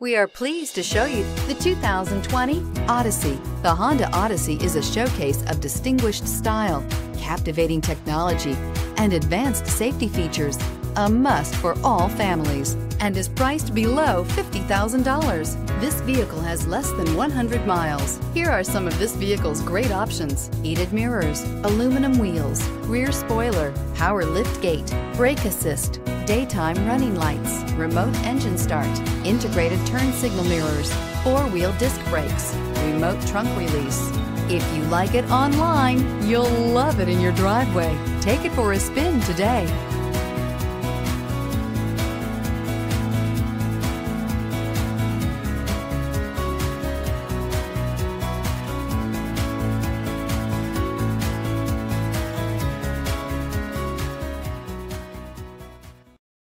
We are pleased to show you the 2020 Odyssey. The Honda Odyssey is a showcase of distinguished style, captivating technology, and advanced safety features. A must for all families and is priced below $50,000. This vehicle has less than 100 miles. Here are some of this vehicle's great options. Heated mirrors, aluminum wheels, rear spoiler, power lift gate, brake assist, daytime running lights, remote engine start, integrated turn signal mirrors, four-wheel disc brakes, remote trunk release. If you like it online, you'll love it in your driveway. Take it for a spin today.